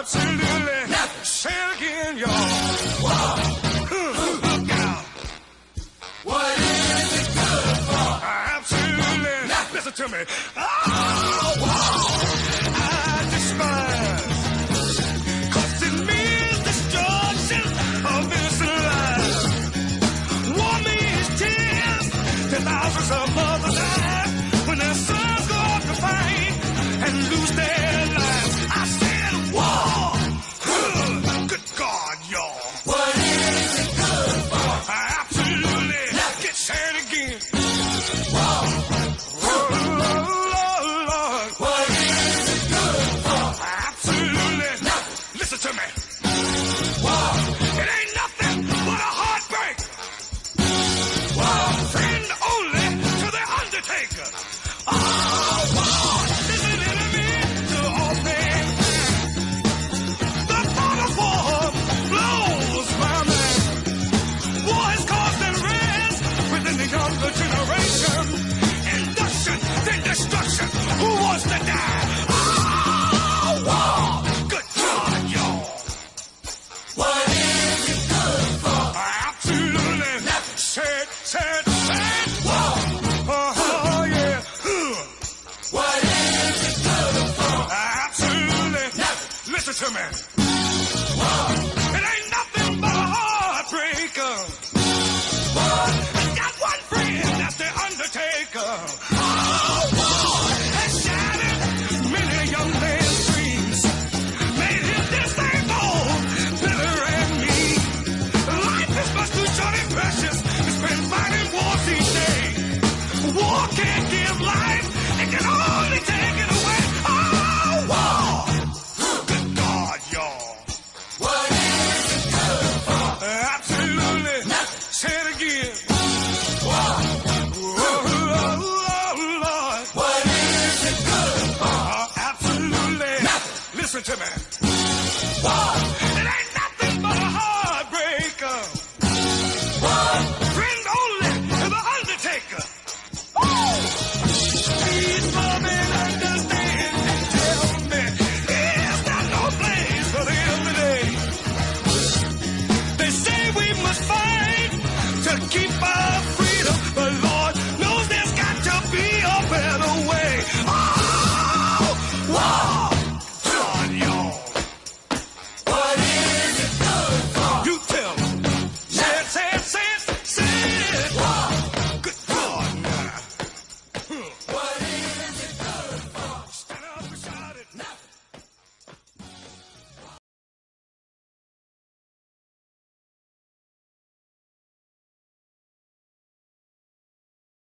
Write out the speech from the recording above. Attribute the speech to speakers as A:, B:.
A: absolutely nothing. Say it again, y'all.
B: What is it good for?
A: Absolutely nothing. Listen to me. Oh! Listen to me. It ain't nothing but a heartbreaker. Listen to me.